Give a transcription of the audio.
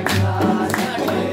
God.